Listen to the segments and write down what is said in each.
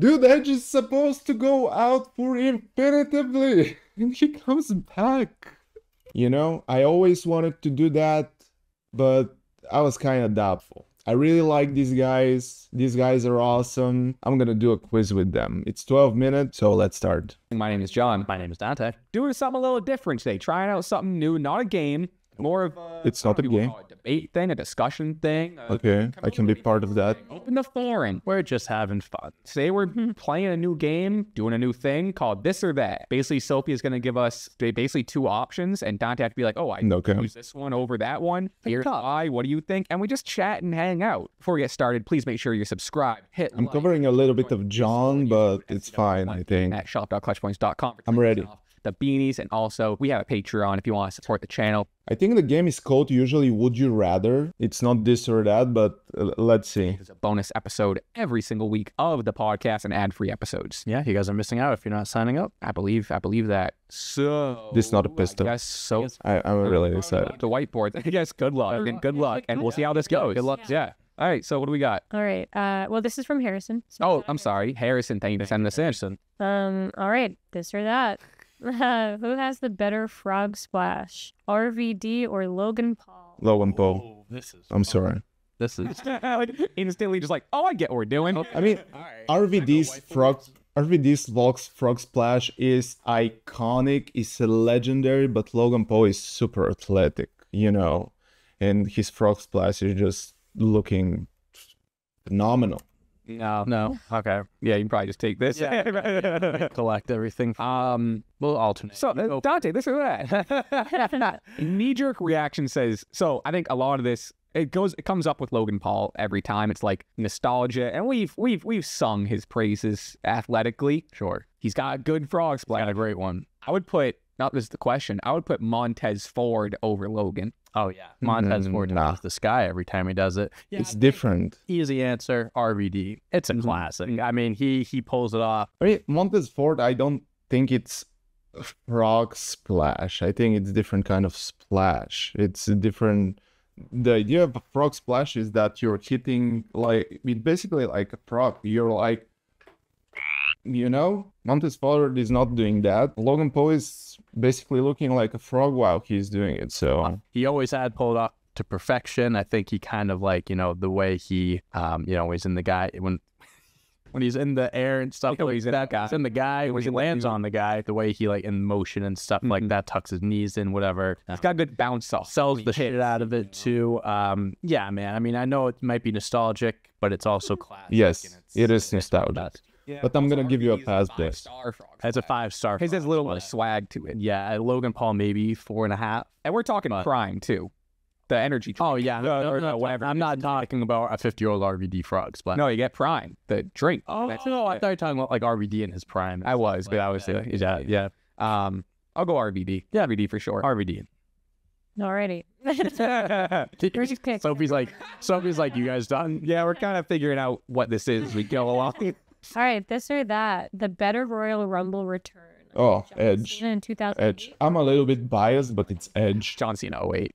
Dude, Edge is supposed to go out for infinitively, and he comes back. You know, I always wanted to do that, but I was kind of doubtful. I really like these guys. These guys are awesome. I'm gonna do a quiz with them. It's 12 minutes, so let's start. My name is John. My name is Dante. Doing something a little different today. Trying out something new. Not a game. More of a. It's not I a know, game. Call it A debate thing, a discussion thing. a Okay, I can be part of that. Open the forum. We're just having fun. Say we're mm-hmm. playing a new game, doing a new thing called this or that. Basically, Sophie is going to give us basically two options, and Dante have to be like, "Oh, I Okay. choose this one over that one. Here's why. What do you think?" And we just chat and hang out. Before we get started, please make sure you're subscribed. Hit. I'm like, covering a little bit of John, but it's fine, I think. at shop.clutchpoints.com. I'm ready. off The beanies, and also we have a Patreon if you want to support the channel. I think the game is called usually Would You Rather. It's not this or that, but uh, let's see. There's a bonus episode every single week of the podcast and ad-free episodes. Yeah, you guys are missing out if you're not signing up. I believe, I believe that. So This is not a pistol. Yes. So I, I'm really excited. the whiteboard. I guess good luck and good luck, and we'll see how this goes. Good luck. Yeah. All right. So what do we got? All right. Uh, well, this is from Harrison. So- Oh, I'm sorry, Harrison. Thank you for sending this in. Um. All right. This or that. Who has the better frog splash, RVD or Logan Paul? Logan Paul. this is. I'm sorry. This is. like instantly, just like, oh, I get what we're doing. I mean, RVD's frog, RVD's Vox Frog Splash is iconic, is legendary, but Logan Paul is super athletic, you know, and his Frog Splash is just looking phenomenal. No. No. Okay. Yeah, you can probably just take this. Yeah. Collect everything. um. We'll alternate. So uh, Dante, this is that. Knee jerk reaction says so. I think a lot of this it goes it comes up with Logan Paul every time. It's like nostalgia, and we've we've we've sung his praises athletically. sure. He's got a good frog Got splash. a great one. I would put not this is the question. I would put Montez Ford over Logan. Oh yeah. Montez Mm, Ford nah. the sky every time he does it. Yeah. It's different. Easy answer. RVD. It's a classic. I mean, he he pulls it off. I mean, Montez Ford, I don't think it's frog splash. I think it's different kind of splash. It's a different. The idea of a frog splash is that you're hitting like it's basically like a frog. You're like, you know, Montez Ford is not doing that. Logan Paul is basically looking like a frog while he's doing it. So He always had pulled up to perfection. I think he kind of like, you know, the way he um, you know, he's in the guy when when he's in the air and stuff Yeah, like he's in that. the guy. He's in the guy when he lands on the guy, the way he like in motion and stuff like Mhm. that, tucks his knees in, whatever. He's got good bounce off. sells the shit out of it too. Um, yeah, man. I mean, I know it might be nostalgic, but it's also classic. yes, it's- it is it's nostalgic. Nuts. But I'm gonna give you a pass this. It's a five star. His has a little more swag to it. Yeah, Logan Paul maybe four and a half. And we're talking But- prime too. The energy. Oh yeah, Uh, no, or no, no, whatever. I'm not talking about a 50 year old RVD frogs, but No, you get prime. The drink. Oh That's- no, I thought you were talking about like RVD in his prime. I was, but Like I was that. uh, yeah, yeah, Um, I'll go RVD. Yeah, RVD for sure. RVD. Already. Sophie's. Sophie's like, Sophie's like, you guys done? yeah, we're kind of figuring out what this is as we go along. All right. This or that. The better Royal Rumble return. Oh, John Edge. Cena in 2008. Edge. I'm a little bit biased, but it's Edge. John Cena 08.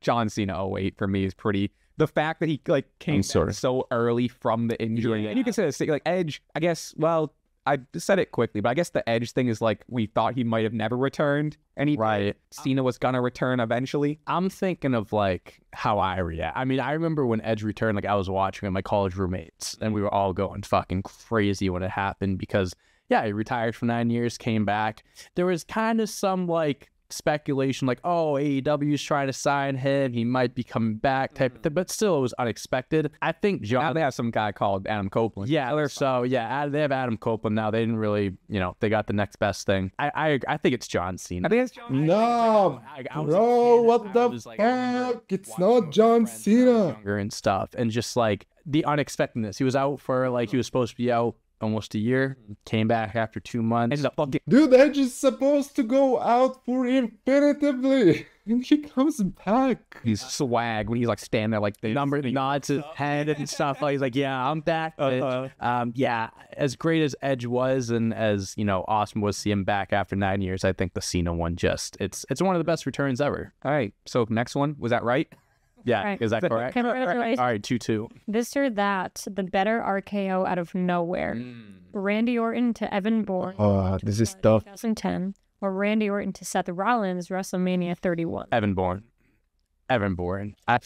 John Cena 08 for me is pretty. The fact that he like came I'm back sorry. so early from the injury, and you can say this, like Edge. I guess. Well, I said it quickly, but I guess the Edge thing is like we thought he might have never returned, and he Right. Cena was gonna return eventually. I'm thinking of like how I react. I mean, I remember when Edge returned, like I was watching with my college roommates, and we were all going fucking crazy when it happened because yeah, he retired for nine years, came back. There was kind of some like speculation, like oh AEW's trying to sign him, he might be coming back type of thing, but still it was unexpected. I think Now John. they have some guy called Adam Copeland. Yeah, so yeah, they have Adam Copeland now. They didn't really, you know, they got the next best thing. I I, I think it's John Cena. I think it's John. No, I- I was bro, kid, what I the was like, I fuck? It's not John friends when I was Cena. younger and stuff, and just like the unexpectedness. He was out for like he was supposed to be out almost a year, came back after two months. Ended up fucking Dude, Edge is supposed to go out for infinitively, and he comes back. he's swag when he's like standing there like this. Number nods his head and stuff. He's like, "Yeah, I'm back." bitch." Um, yeah, as great as Edge was, and as you know, awesome was to see him back after nine years. I think the Cena one just it's it's one of the best returns ever. All right. So next one was that right? Yeah, Right. is that correct? Congratulations. All right, two two. This or that, the better RKO out of nowhere. Mm. Randy Orton to Evan Bourne. Oh, this is tough. 2010. Or Randy Orton to Seth Rollins, WrestleMania 31. Evan Bourne. Evan Bourne. I,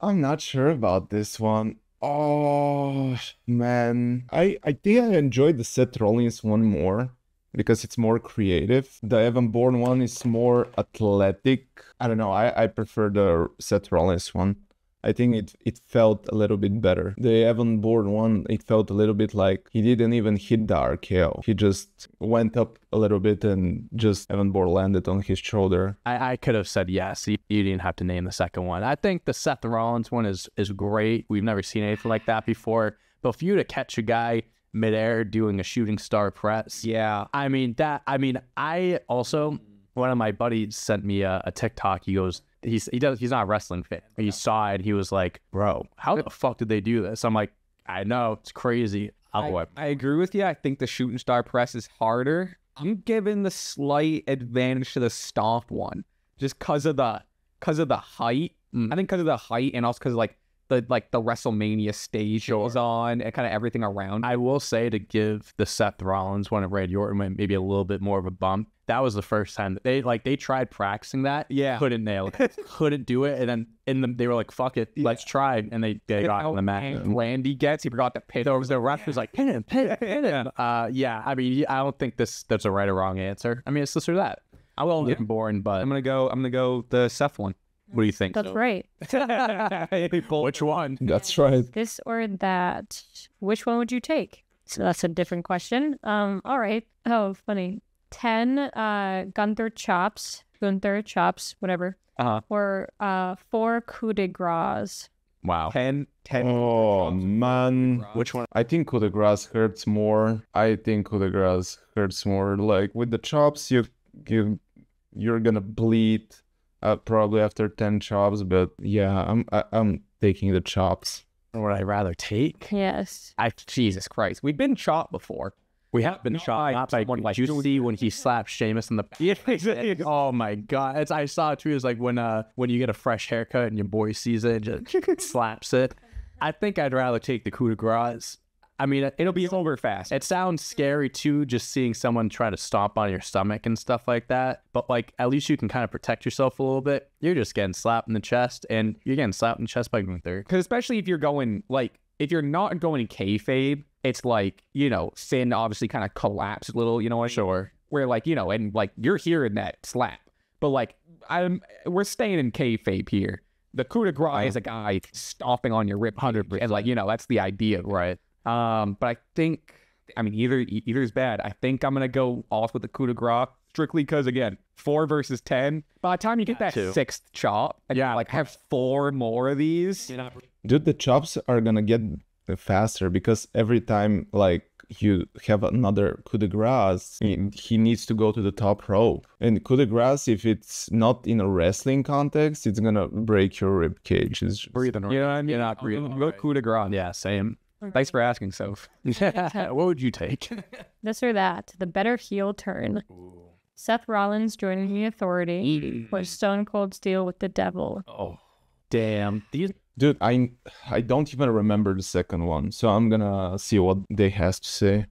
I'm not sure about this one. Oh man, I I think I enjoyed the Seth Rollins one more because it's more creative. The Evan Bourne one is more athletic. I don't know. I I prefer the Seth Rollins one. I think it it felt a little bit better. The Evan Bourne one, it felt a little bit like he didn't even hit the RKO. He just went up a little bit and just Evan Bourne landed on his shoulder. I, I could have said yes. You, didn't have to name the second one. I think the Seth Rollins one is is great. We've never seen anything like that before. But for you to catch a guy midair doing a shooting star press, Yeah. I mean that. I mean, I also one of my buddies sent me a, a TikTok. He goes, he's he does he's not a wrestling fan. He saw it. He was like, bro, how the fuck did they do this? I'm like, I know it's crazy. I'll. I, I agree with you. I think the shooting star press is harder. I'm giving the slight advantage to the stomp one, just cause of the cause of the height. Mm. I think because of the height and also because like the like the WrestleMania stage goes on and kind of everything around. I will say to give the Seth Rollins one of Randy Orton went maybe a little bit more of a bump. That was the first time that they like they tried practicing that. Yeah. Couldn't nail it. couldn't do it. And then in the they were like, fuck it, let's try. And they, they got on the mat. angry Randy gets. He forgot to pin. There was the ref was like, pin him, pin him, pin him. Uh, yeah, I mean, I don't think this that's a right or wrong answer. I mean, it's this or that. I will Yeah. get boring, but I'm gonna go. I'm gonna go the Seth one. What do you think? That's right. Which one? That's right. This or that. Which one would you take? So that's a different question. Um, all right. Oh, funny. Ten uh Gunther chops. Gunther chops, whatever. Uh-huh. Or uh four coup de grace. Wow. 10, 10. Oh man. Which one? I think coup de grace hurts more. I think coup de grace hurts more. Like with the chops, you you you're gonna bleed uh, probably after ten chops. But yeah, I'm I, I'm taking the chops. Would I rather take? Yes. I Jesus Christ. We've been chopped before. We have been Not shot not by someone like Did you when he slapped Sheamus in the Yeah, exactly. Oh my god! It's, I saw it too. It's like when uh when you get a fresh haircut and your boy sees it and just slaps it. I think I'd rather take the coup de grace. I mean, it, It'll be over fast. it sounds scary too, just seeing someone try to stomp on your stomach and stuff like that. But like, at least you can kind of protect yourself a little bit. You're just getting slapped in the chest, and you're getting slapped in the chest by Gunther. Because especially if you're going like if you're not going in kayfabe, it's like you know Finn obviously kind of collapsed a little. You know what I mean? Sure. Where like you know and like you're hearing that slap, but like I'm we're staying in kayfabe here. The coup de grace is uh-huh. a guy stomping on your rib, hundred percent. like you know that's the idea, Right. Um, but I think I mean either either is bad. I think I'm gonna go off with the coup de grace strictly because again four versus ten. By the time you get that too. sixth chop, and Yeah. yeah, like have four more of these. Dude, the chops are gonna get faster because every time like you have another coup de grace, he, he needs to go to the top rope. And coup de grace, if it's not in a wrestling context, it's gonna break your rib cage. It's just- Breathing. You know what I mean? You're not I'll breathing. Go coup de grace. Yeah. Same. Thanks for asking, Soph. what would you take? This or that. The better heel turn. Seth Rollins joining the Authority. Mm. Or Stone Cold Steel with the Devil. Oh, damn. These Dude, I I don't even remember the second one, so I'm gonna see what they has to say.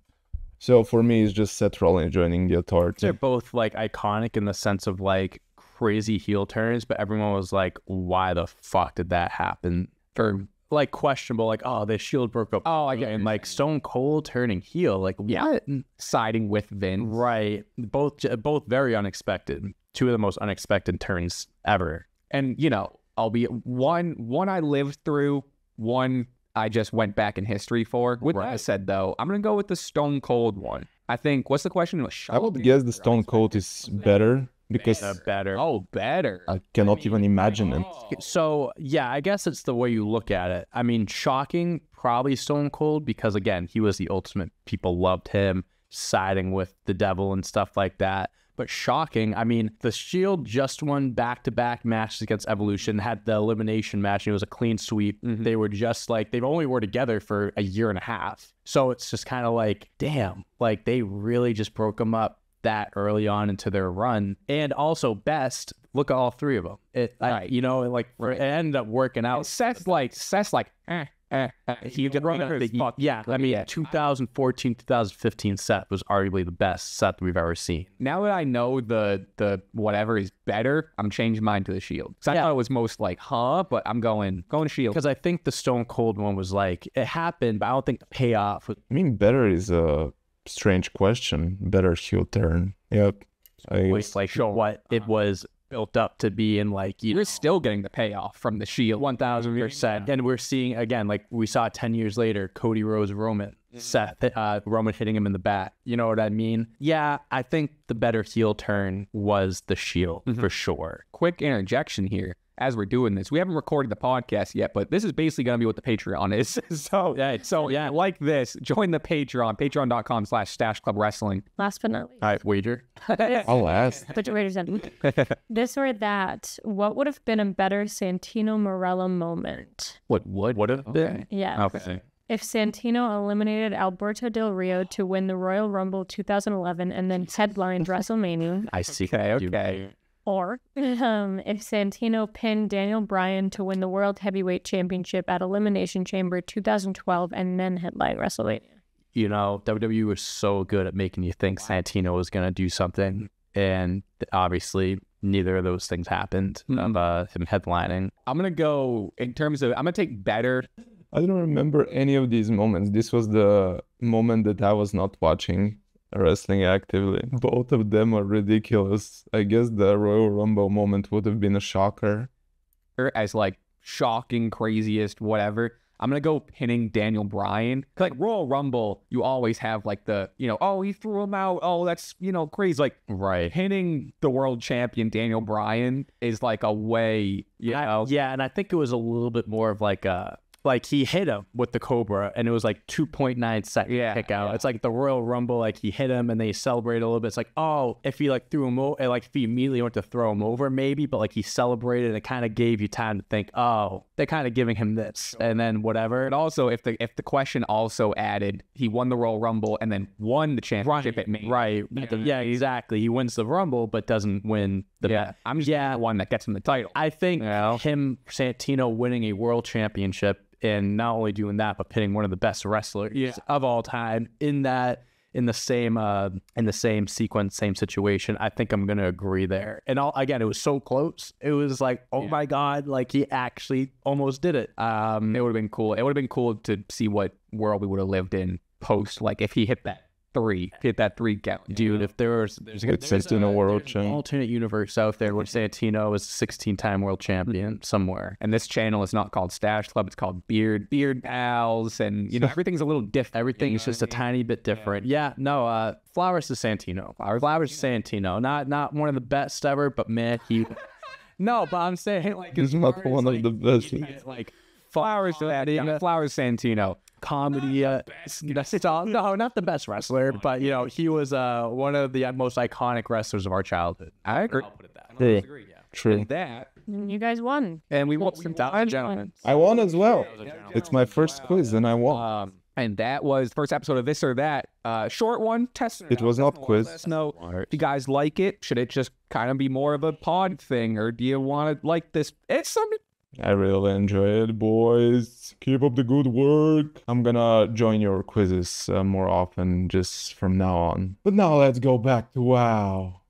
So for me, it's just Seth Rollins joining the authority. they're both like iconic in the sense of like crazy heel turns, but everyone was like, "Why the fuck did that happen?" For like questionable, like, "Oh, the Shield broke up." Oh, I get and like Stone Cold turning heel, like Yeah. what? Siding with Vince. Right, both both very unexpected. Two of the most unexpected turns ever. And you know, albeit one one I lived through, one I just went back in history for. With that said though, I'm gonna go with the Stone Cold one. I think what's the question? It was I would guess the Stone Cold is better because better. Oh, better. I cannot even imagine it. Oh. So yeah, I guess it's the way you look at it. I mean, shocking, probably Stone Cold because again, he was the ultimate. People loved him, siding with the devil and stuff like that. But shocking, I mean, the Shield just won back-to-back matches against Evolution, had the elimination match, and it was a clean sweep. Mm-hmm. They were just like they've only were together for a year and a half, so it's just kind of like, damn, like they really just broke them up that early on into their run. And also, best, look at all three of them. It, I, you know, like it ended up working out. Seth's like Seth's like eh, eh, eh. he could run The- fuck. yeah, I mean, Yeah. 2014, 2015 Seth was arguably the best Seth we've ever seen. Now that I know the the whatever is better, I'm changing mine to the Shield. 'Cause I Yeah. thought it was most like huh, but I'm going going Shield. Because I think the Stone Cold one was like, it happened, but I don't think the payoff was. I mean, better is a strange question. Better heel turn. Yep. I was guess. like what it was built up to be in like you You're know, still getting the payoff from the Shield. one thousand percent. And we're seeing again, like we saw ten years later, Cody Rhodes, Roman, Seth, uh, Roman hitting him in the back. You know what I mean? Yeah, I think the better heel turn was the Shield for sure. Quick interjection here. As we're doing this, we haven't recorded the podcast yet, but this is basically going to be what the Patreon is. so, Yeah, so yeah, like this, join the Patreon, patreon.com slash stache club wrestling. Last but not least, All right, wager. I'll ask. put your raters in. this or that, what would have been a better Santino Marella moment? What would would have been? Yeah. Okay. If Santino eliminated Alberto Del Rio to win the Royal Rumble 2011 and then headlined WrestleMania, I see. Okay, You- okay. Or um, if Santino pinned Daniel Bryan to win the World Heavyweight Championship at Elimination Chamber 2012 and then headline WrestleMania. you know, WWE was so good at making you think Santino was going to do something. And obviously, neither of those things happened of uh, him headlining. I'm going to go in terms of, I'm going to take better. I don't remember any of these moments. This was the moment that I was not watching wrestling actively. Both of them are ridiculous. I guess the Royal Rumble moment would have been a shocker. as like shocking, craziest, whatever. I'm gonna go pinning Daniel Bryan. Like Royal Rumble, you always have like the, you know, oh he threw him out. Oh that's you know crazy. Like Right. pinning the world champion Daniel Bryan is like a way, you know. Yeah, and I think it was a little bit more of like a like he hit him with the Cobra, and it was like 2.9 second Yeah, kick out. yeah. It's like the Royal Rumble, like he hit him, and they celebrated a little bit. It's like, oh, if he like threw him over, eh, like if he immediately went to throw him over, maybe, but like he celebrated, and it kind of gave you time to think, oh, they're kind of giving him this, and then whatever. But also, if the if the question also added he won the Royal Rumble and then won the championship at Mania, Right. Yeah, exactly. He wins the Rumble, but doesn't win the Yeah. I'm just Yeah. the one that gets him the title. I think Yeah. him, Santino, winning a world championship and not only doing that, but pitting one of the best wrestlers Yeah. of all time in that in the same uh in the same sequence, same situation. I think I'm gonna agree there. And all again, it was so close. It was like, oh my god, like he actually almost did it. Um, it would have been cool. It would have been cool to see what world we would have lived in post, like if he hit that three, hit that three count. Dude, if there was there's, With there's Santino world there's an champ. alternate universe out there where Santino is a 16 time world champion somewhere. And this channel is not called Stache Club; it's called Beard Beard Pals, and you know everything's a little different. Everything's just a tiny bit different. Yeah, no, uh Flowers to Santino. Flowers, Flowers to Santino. Not not one of the best ever, but man, he No, but I'm saying like He's as not one of like, the best. like Flowers Santino, Flowers Santino. Comedy. Uh, it's no, not the best wrestler, but you know he was uh one of the most iconic wrestlers of our childhood. I agree. I'll put it that. True. That You guys won. and we won some won. time, gentlemen. I won as well. It's my first quiz and I won. Um, and that was the first episode of this or that. Uh, short one. Test It was not quiz. Let us know if you guys like it. Should it just kind of be more of a pod thing, or do you want to like this? It's something. I really enjoy it, boys. Keep up the good work. I'm gonna join your quizzes uh, more often just from now on. But now let's go back to WoW.